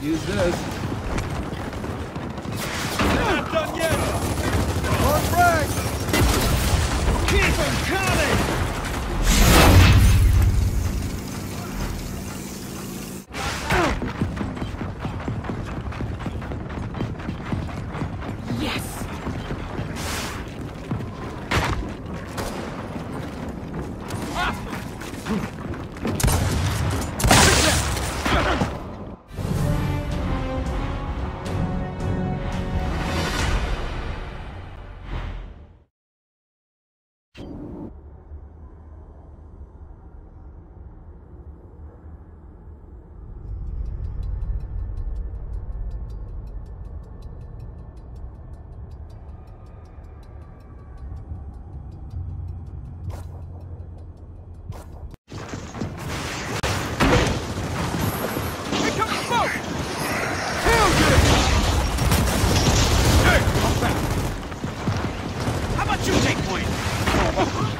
Could use this. Not done yet! On frag! Keep them coming! You take point?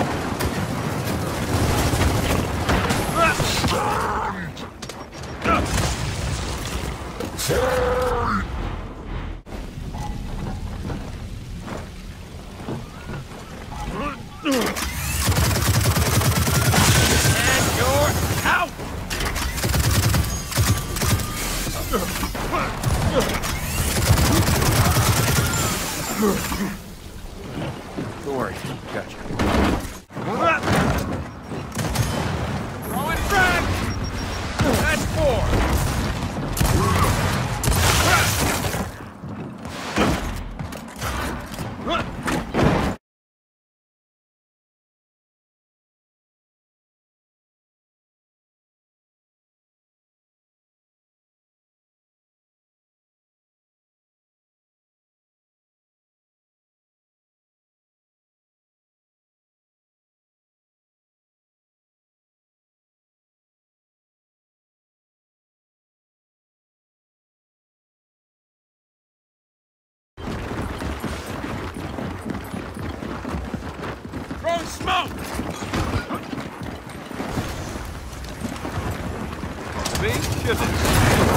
See?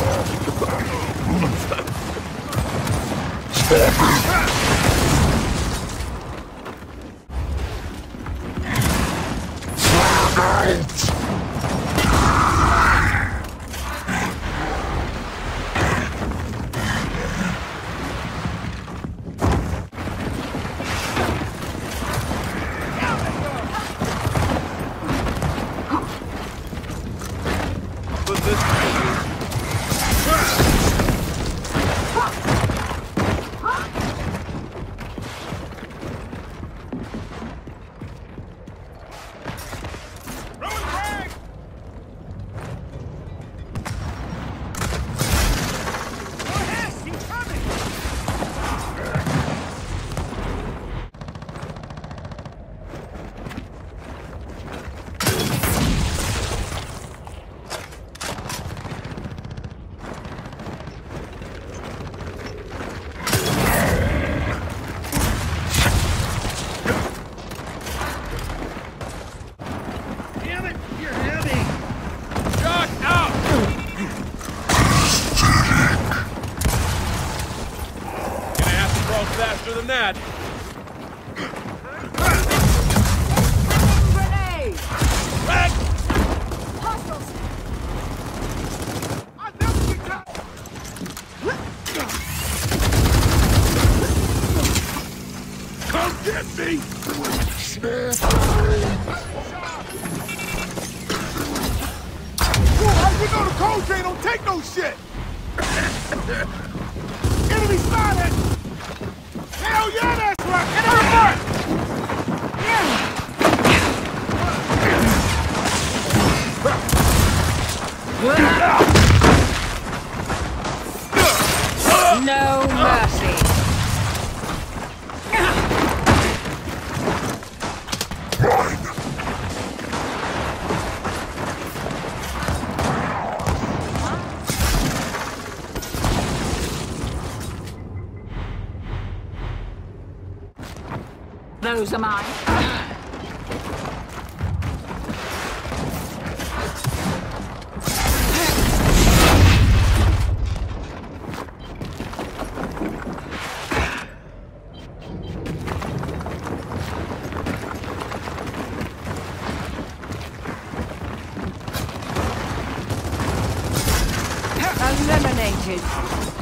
Train don't take no shit. Enemy spotted. Hell yeah, that's right. Enemy mark. No mercy! Those are mine. Eliminated.